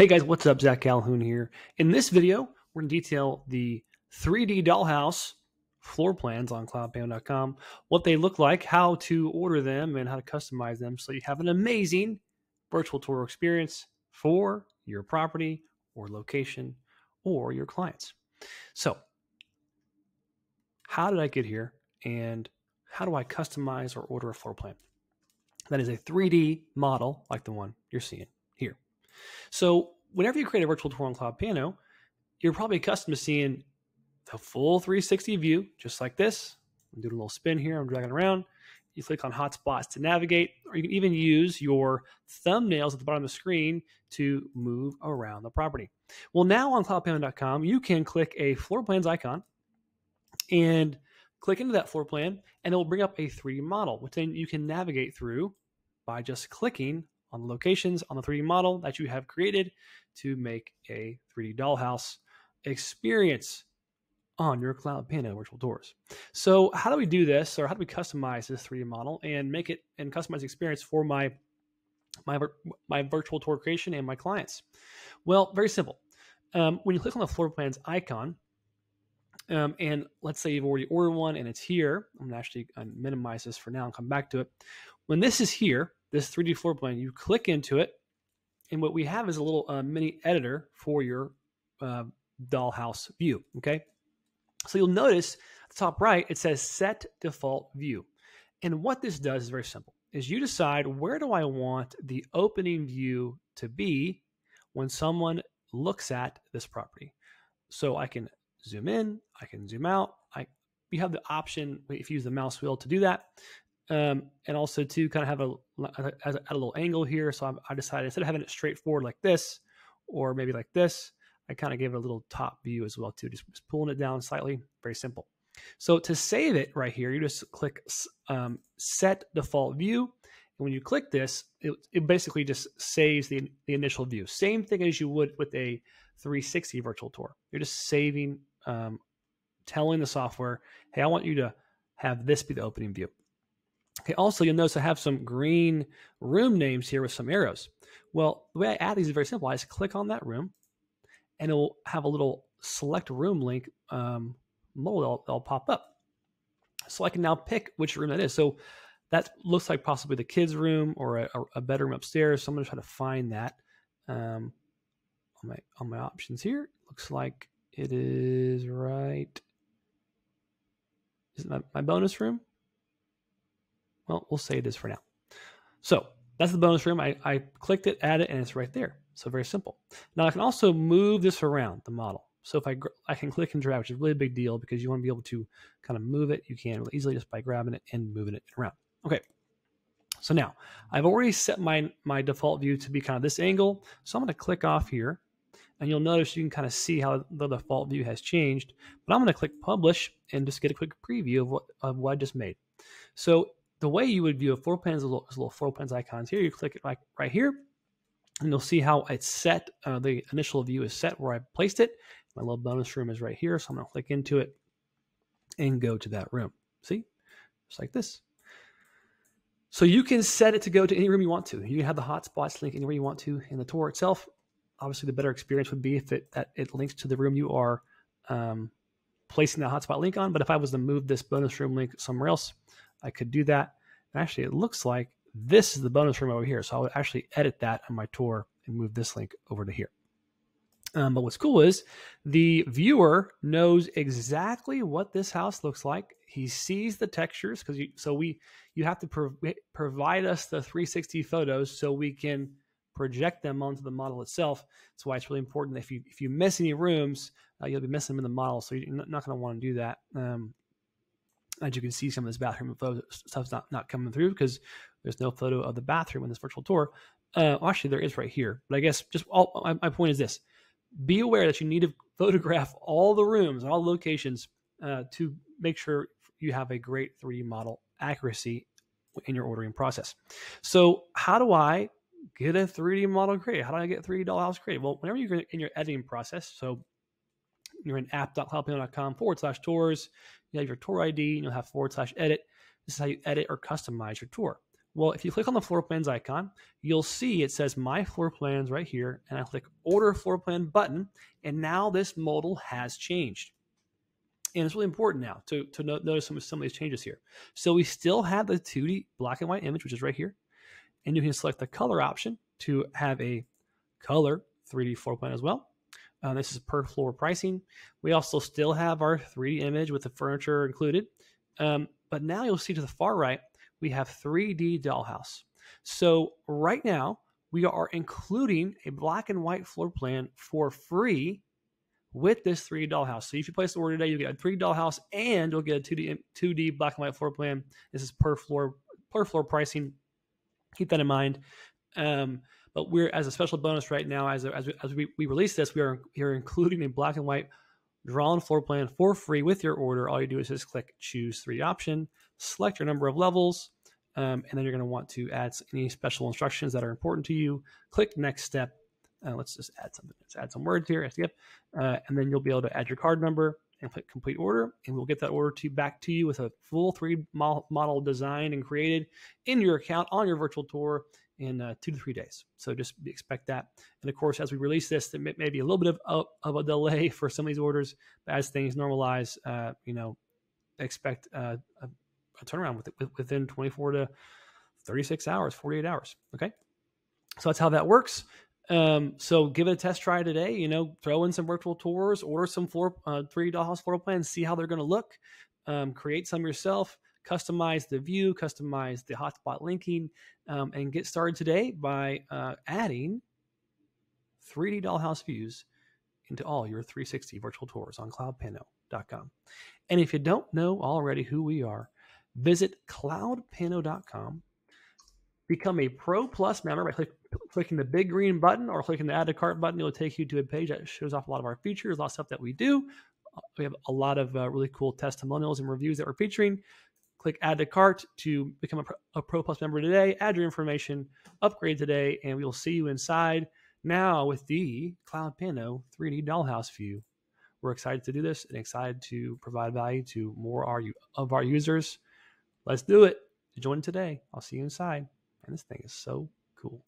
Hey guys, what's up? Zach Calhoun here. In this video, we're going to detail the 3D dollhouse floor plans on cloudpano.com, what they look like, how to order them, and how to customize them so you have an amazing virtual tour experience for your property or location or your clients. So, how did I get here and how do I customize or order a floor plan? That is a 3D model like the one you're seeing. So whenever you create a virtual tour on CloudPano, you're probably accustomed to seeing the full 360 view, just like this. I'm doing a little spin here. I'm dragging around. You click on hotspots to navigate, or you can even use your thumbnails at the bottom of the screen to move around the property. Well, now on cloudpano.com, you can click a floor plans icon and click into that floor plan, and it will bring up a 3D model, which then you can navigate through by just clicking on the locations on the 3D model that you have created to make a 3D dollhouse experience on your CloudPano virtual tours. So, how do we do this, or how do we customize this 3D model and make it and customize experience for my my my virtual tour creation and my clients? Well, very simple. Um, when you click on the floor plans icon, um, and let's say you've already ordered one and it's here, I'm gonna actually uh, minimize this for now and come back to it. When this is here, this 3D floor plan, you click into it, and what we have is a little uh, mini editor for your uh, dollhouse view. Okay, so you'll notice at the top right it says Set Default View, and what this does is very simple: is you decide where do I want the opening view to be when someone looks at this property. So I can zoom in, I can zoom out. I you have the option if you use the mouse wheel to do that um, and also to kind of have a, a, a little angle here. So I, I decided instead of having it straightforward like this, or maybe like this, I kind of gave it a little top view as well too, just, just pulling it down slightly. Very simple. So to save it right here, you just click um, Set Default View. And when you click this, it, it basically just saves the, the initial view. Same thing as you would with a 360 virtual tour. You're just saving, um, telling the software, hey, I want you to have this be the opening view. Okay, also you'll notice I have some green room names here with some arrows. Well, the way I add these is very simple. I just click on that room and it'll have a little select room link um, mode that'll, that'll pop up. So I can now pick which room that is. So that looks like possibly the kids' room or a, a bedroom upstairs. So I'm to try to find that um, on my on my options here. Looks like it is right. Is it my, my bonus room? Well, we'll say it is for now. So that's the bonus room. I, I clicked it, add it, and it's right there. So very simple. Now I can also move this around the model. So if I I can click and drag, which is really a big deal because you want to be able to kind of move it. You can easily just by grabbing it and moving it around. Okay. So now I've already set my my default view to be kind of this angle. So I'm going to click off here, and you'll notice you can kind of see how the default view has changed. But I'm going to click publish and just get a quick preview of what of what I just made. So the way you would view a floor plan is a little, a little floor plans icons here. You click it like right here, and you'll see how it's set. Uh, the initial view is set where I placed it. My little bonus room is right here, so I'm going to click into it and go to that room. See, just like this. So you can set it to go to any room you want to. You can have the hotspots link anywhere you want to in the tour itself. Obviously, the better experience would be if it that it links to the room you are um, placing that hotspot link on. But if I was to move this bonus room link somewhere else, I could do that. And actually, it looks like this is the bonus room over here. So I would actually edit that on my tour and move this link over to here. Um, but what's cool is the viewer knows exactly what this house looks like. He sees the textures because so we you have to pro- provide us the 360 photos so we can project them onto the model itself. That's why it's really important. If you if you miss any rooms, uh, you'll be missing them in the model. So you're not going to want to do that. Um, as you can see, some of this bathroom stuff's not, not coming through because there's no photo of the bathroom in this virtual tour. Uh, actually, there is right here. But I guess just all my, my, point is this: be aware that you need to photograph all the rooms, all locations, uh, to make sure you have a great 3D model accuracy in your ordering process. So, how do I get a 3D model created? How do I get 3D dollhouse created? Well, whenever you're in your editing process, so you're in app.cloudpano.com forward slash tours. You have your tour ID and you'll have forward slash edit. This is how you edit or customize your tour. Well, if you click on the floor plans icon, you'll see it says My Floor Plans right here, and I click Order Floor Plan button, and now this modal has changed. And it's really important now to, to notice some, some of these changes here. So we still have the 2D black and white image, which is right here. And you can select the color option to have a color 3D floor plan as well. Uh, this is per floor pricing. We also still have our 3D image with the furniture included. Um, but now you'll see to the far right, we have 3D Dollhouse. So right now, we are including a black and white floor plan for free with this 3D Dollhouse. So if you place the order today, you'll get a 3D Dollhouse and you'll get a 2D 2D black and white floor plan. This is per floor per floor pricing. Keep that in mind. Um, but we're as a special bonus right now, as as we, as we, we release this, we are we are including a black and white drawn floor plan for free with your order. All you do is just click choose three option, select your number of levels, um, and then you're going to want to add any special instructions that are important to you. Click next step. Uh, let's just add something. Let's add some words here. Skip, uh, and then you'll be able to add your card number and click complete order, and we'll get that order to back to you with a full three model designed and created in your account on your virtual tour in uh, two to three days. So just expect that. And of course, as we release this, there may, may be a little bit of, of a delay for some of these orders, but as things normalize, uh, you know, expect uh, a, a, turnaround with, with, within 24 to 36 hours, 48 hours. Okay. So that's how that works. Um, so give it a test try today. You know, throw in some virtual tours, order some floor, uh, three dollhouse floor plans, see how they're going to look. Um, create some yourself customize the view, customize the hotspot linking, um, and get started today by uh, adding 3D Dollhouse views into all your 360 virtual tours on cloudpano.com. And if you don't know already who we are, visit cloudpano.com, become a Pro Plus member by click, clicking the big green button or clicking the Add to Cart button. It'll take you to a page that shows off a lot of our features, a lot of stuff that we do. We have a lot of uh, really cool testimonials and reviews that we're featuring. Click add to cart to become a Pro, a Pro Plus member today. Add your information, upgrade today, and we will see you inside now with the Cloud Pano 3D Dollhouse view. We're excited to do this and excited to provide value to more of our users. Let's do it. Join today. I'll see you inside. And this thing is so cool.